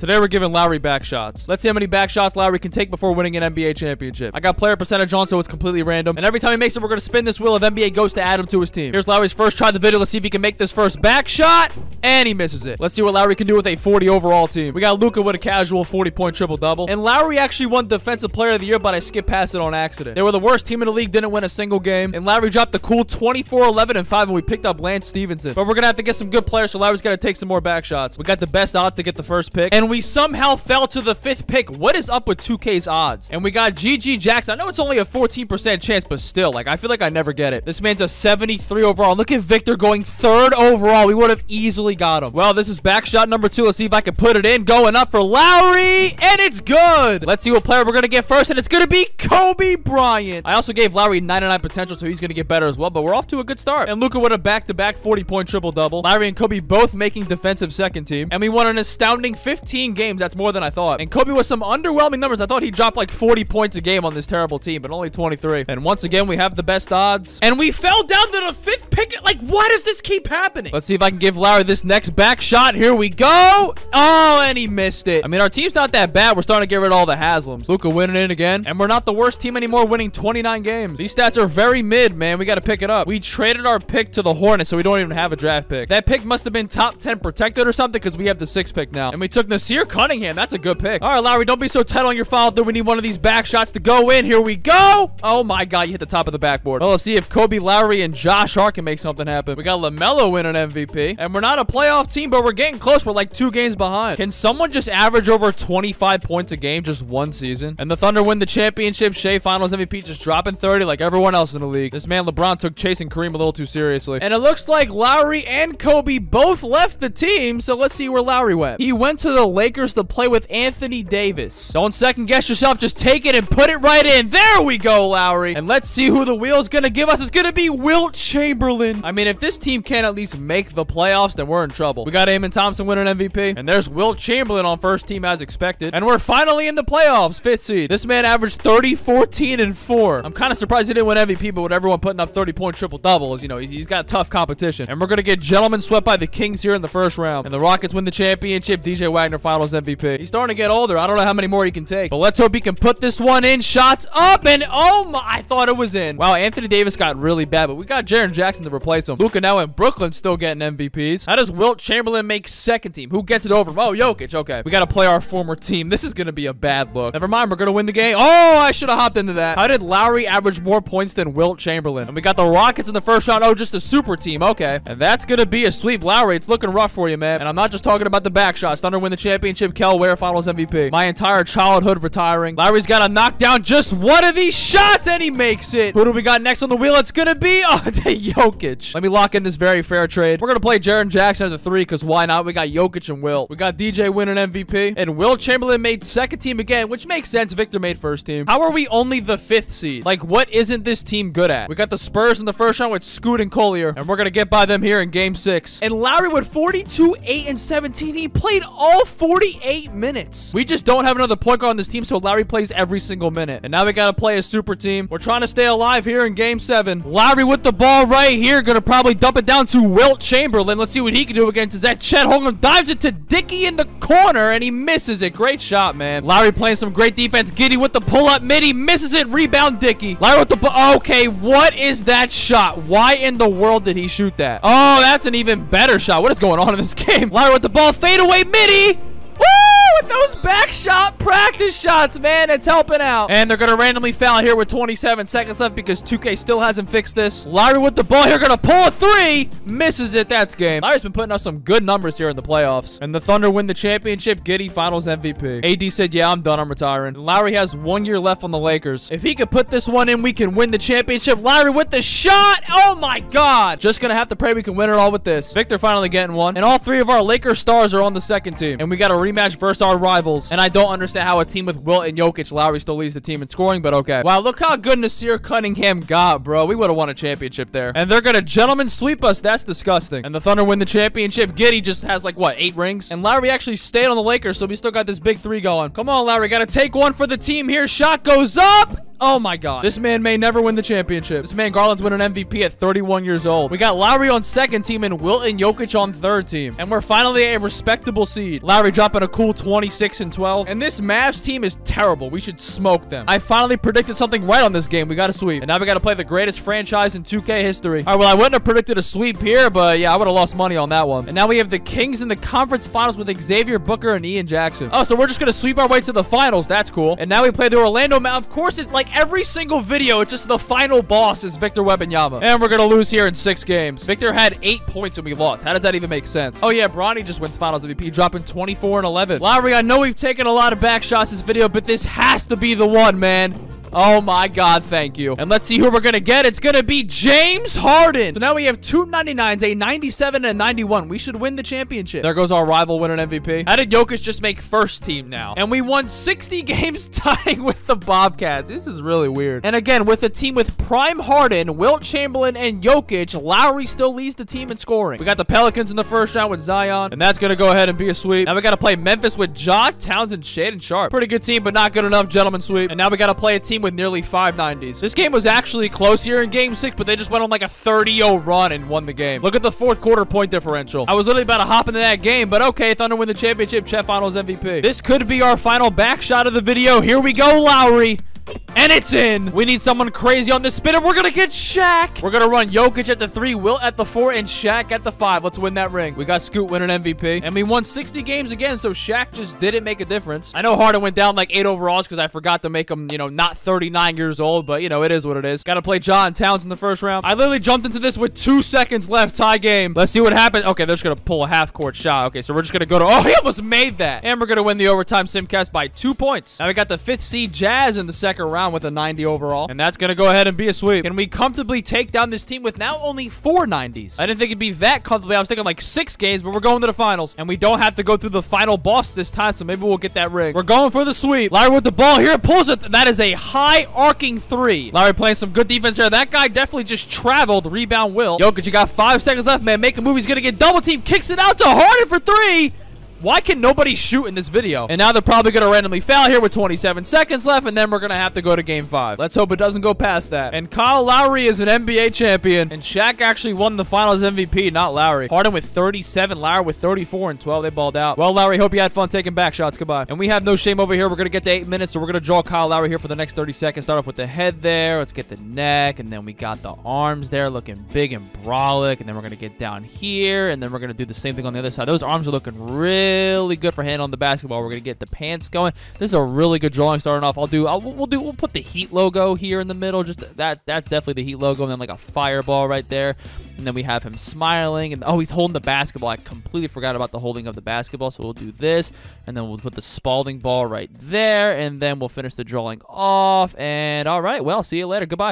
Today we're giving Lowry back shots. Let's see how many back shots Lowry can take before winning an NBA championship. I got player percentage on, so it's completely random. And every time he makes it, we're gonna spin this wheel of NBA goes to add him to his team. Here's Lowry's first try of the video. Let's see if he can make this first back shot. And he misses it. Let's see what Lowry can do with a 40 overall team. We got Luka with a casual 40 point triple double. And Lowry actually won defensive player of the year, but I skipped past it on accident. They were the worst team in the league, didn't win a single game. And Lowry dropped the cool 24, 11, and 5, and we picked up Lance Stephenson. But we're gonna have to get some good players, so Lowry's gotta take some more back shots. We got the best odds to get the first pick. And we somehow fell to the fifth pick. What is up with 2K's odds? And we got GG Jackson. I know it's only a 14% chance, but still, like, I feel like I never get it. This man's a 73 overall. Look at Victor going third overall. We would have easily got him. Well, this is back shot number two. Let's see if I can put it in. Going up for Lowry, and it's good. Let's see what player we're going to get first, and it's going to be Kobe Bryant. I also gave Lowry 99 potential, so he's going to get better as well, but we're off to a good start. And Luka with a back-to-back 40-point triple-double. Lowry and Kobe both making defensive second team, and we won an astounding 15 games. That's more than I thought. And Kobe with some underwhelming numbers. I thought he dropped like 40 points a game on this terrible team, but only 23. And once again, we have the best odds. And we fell down to the fifth pick. Like, why does this keep happening? Let's see if I can give Lowry this next back shot. Here we go. Oh, and he missed it. I mean, our team's not that bad. We're starting to get rid of all the Haslams. Luka winning it again. And we're not the worst team anymore, winning 29 games. These stats are very mid, man. We got to pick it up. We traded our pick to the Hornets, so we don't even have a draft pick. That pick must have been top 10 protected or something because we have the sixth pick now. And we took Nasir Cunningham. That's a good pick. All right, Lowry, don't be so tight on your follow through. We need one of these back shots to go in. Here we go. Oh my God, you hit the top of the backboard. Well, let's see if Kobe Lowry and Josh Hart can make something happen. We got LaMelo winning an MVP. And we're not a playoff team, but we're getting close. We're like two games behind. Can someone just average over 25 points a game just one season? And the Thunder win the championship. Shai Finals MVP just dropping 30 like everyone else in the league. This man LeBron took chasing Kareem a little too seriously. And it looks like Lowry and Kobe both left the team, so let's see where Lowry went. He went to the Lakers to play with Anthony Davis. Don't second guess yourself. Just take it and put it right in. There we go, Lowry. And let's see who the wheel's gonna give us. It's gonna be Wilt Chamberlain. I mean, if this team can't at least make the playoffs, then we're in trouble. We got Amen Thompson winning MVP. And there's Wilt Chamberlain on first team as expected. And we're finally in the playoffs, fifth seed. This man averaged 30, 14, and 4. I'm kind of surprised he didn't win MVP, but with everyone putting up 30-point triple-doubles, you know, he's got tough competition. And we're gonna get gentlemen swept by the Kings here in the first round. And the Rockets win the championship. DJ Wagner finals MVP. He's starting to get older. I don't know how many more he can take. But let's hope he can put this one in. Shots up, and oh my, I thought it was in. Wow, Anthony Davis got really bad, but we got Jaren Jackson to replace him. Luka now in Brooklyn still getting MVPs. How does Wilt Chamberlain make second team? Who gets it over? Oh, Jokic. Okay. We got to play our former team. This is going to be a bad look. Never mind. We're going to win the game. Oh, I should have hopped into that. How did Lowry average more points than Wilt Chamberlain? And we got the Rockets in the first round. Oh, just a super team. Okay. And that's going to be a sweep. Lowry, it's looking rough for you, man. And I'm not just talking about the back shots. Thunder win the championship. Kel Ware finals MVP. My entire childhood retiring. Lowry's got to knock down just one of these shots, and he makes it. Who do we got next on the wheel? It's going to be oh, Jokic. Let me lock in this very fair trade. We're going to play Jaren Jackson as a three because why not? We got Jokic and Wilt. We got DJ winning MVP. And Wilt Chamberlain made second team again, which makes sense. Victor made first team. How are we only the fifth seed? Like, what isn't this team good at? We got the Spurs in the first round with Scoot and Collier. And we're going to get by them here in game six. And Lowry with 42, 8, and 17. He played all 48 minutes. We just don't have another point guard on this team, so Lowry plays every single minute. And now we got to play a super team. We're trying to stay alive here in game seven. Lowry with the ball right here. Gonna probably dump it down to Wilt Chamberlain. Let's see what he can do against that Chet Holmgren. Dives it to Dickey in the corner, and he misses it. Great shot, man. Lowry playing some great defense. Giddey with the pull-up mid. He misses it. Rebound Dickey. Lowry with the ball. Okay, what is that shot? Why in the world did he shoot that? Oh, that's an even better shot. What is going on in this game? Lowry with the ball. Fade away midi. Those back shot practice shots, man. It's helping out. And they're going to randomly foul here with 27 seconds left because 2K still hasn't fixed this. Lowry with the ball here. Going to pull a three. Misses it. That's game. Lowry's been putting up some good numbers here in the playoffs. And the Thunder win the championship. Giddey finals MVP. AD said, yeah, I'm done. I'm retiring. Lowry has one year left on the Lakers. If he could put this one in, we can win the championship. Lowry with the shot. Oh, my God. Just going to have to pray we can win it all with this. Victor finally getting one. And all three of our Lakers stars are on the second team. And we got a rematch versus our rivals. And I don't understand how a team with Wilt and Jokic, Lowry still leads the team in scoring, but okay. Wow, look how good Nasir Cunningham got, bro. We would have won a championship there. And they're gonna gentlemen sweep us. That's disgusting. And the Thunder win the championship. Giddey just has like, what, eight rings? And Lowry actually stayed on the Lakers, so we still got this big three going. Come on, Lowry. Gotta take one for the team here. Shot goes up. Oh my god. This man may never win the championship. This man Garland's winning MVP at 31 years old. We got Lowry on second team and Wilton Jokic on third team. And we're finally a respectable seed. Lowry dropping a cool 26 and 12. And this Mavs team is terrible. We should smoke them. I finally predicted something right on this game. We got a sweep. And now we got to play the greatest franchise in 2K history. All right, well, I wouldn't have predicted a sweep here, but yeah, I would have lost money on that one. And now we have the Kings in the conference finals with Xavier Booker and Ian Jackson. Oh, so we're just going to sweep our way to the finals. That's cool. And now we play the Orlando Mavs. Of course, it's like every single video, it's just the final boss is Victor Wembanyama. And we're going to lose here in six games. Victor had eight points and we lost. How does that even make sense? Oh, yeah, Bronny just wins finals MVP, dropping 24 and 11. Lowry, I know we've taken a lot of back shots this video, but this has to be the one, man. Oh my god, thank you. And let's see who we're gonna get. It's gonna be James Harden. So now we have two 99s, a 97 and a 91. We should win the championship. There goes our rival winning MVP. How did Jokic just make first team now? And we won 60 games tying with the Bobcats. This is really weird. And again, with a team with Prime Harden, Wilt Chamberlain, and Jokic, Lowry still leads the team in scoring. We got the Pelicans in the first round with Zion, and that's gonna go ahead and be a sweep. Now we gotta play Memphis with Ja, Townsend, Shaedon Sharpe. Pretty good team, but not good enough, gentlemen sweep. And now we gotta play a team with nearly 590s. This game was actually close here in game six, but they just went on like a 30-0 run and won the game. Look at the fourth quarter point differential. I was literally about to hop into that game, but okay, Thunder win the championship. Chet Finals MVP. This could be our final back shot of the video. Here we go, Lowry. And it's in. We need someone crazy on the spinner. We're going to get Shaq. We're going to run Jokic at the three, Wilt at the four, and Shaq at the five. Let's win that ring. We got Scoot winning MVP. And we won 60 games again, so Shaq just didn't make a difference. I know Harden went down like eight overalls because I forgot to make him, you know, not 39 years old, but, you know, it is what it is. Got to play John Towns in the first round. I literally jumped into this with two seconds left. Tie game. Let's see what happens. Okay, they're just going to pull a half-court shot. Okay, so we're just going to go to... Oh, he almost made that. And we're going to win the overtime simcast by two points. Now we got the fifth seed Jazz in the second round with a 90 overall. And that's going to go ahead and be a sweep. Can we comfortably take down this team with now only four 90s? I didn't think it'd be that comfortably. I was thinking like six games, but we're going to the finals. And we don't have to go through the final boss this time, so maybe we'll get that ring. We're going for the sweep. Larry with the ball here. Pulls it. That is a high arcing three. Larry playing some good defense here. That guy definitely just traveled. Rebound will. Jokic, you got five seconds left, man. Make a move. He's going to get double team. Kicks it out to Harden for three. Why can nobody shoot in this video? And now they're probably going to randomly foul here with 27 seconds left, and then we're going to have to go to game five. Let's hope it doesn't go past that. And Kyle Lowry is an NBA champion, and Shaq actually won the finals MVP, not Lowry. Harden with 37, Lowry with 34 and 12. They balled out. Well, Lowry, hope you had fun taking back shots. Goodbye. And we have no shame over here. We're going to get to eight minutes, so we're going to draw Kyle Lowry here for the next 30 seconds. Start off with the head there. Let's get the neck, and then we got the arms there looking big and brolic, and then we're going to get down here, and then we're going to do the same thing on the other side. Those arms are looking really good for hand on the basketball. We're gonna get the pants going. This is a really good drawing starting off. I'll do. I'll, we'll do. We'll put the Heat logo here in the middle. Just that. That's definitely the Heat logo, and then like a fireball right there. And then we have him smiling, and oh, he's holding the basketball. I completely forgot about the holding of the basketball, so we'll do this, and then we'll put the Spalding ball right there, and then we'll finish the drawing off. And all right, well, see you later. Goodbye.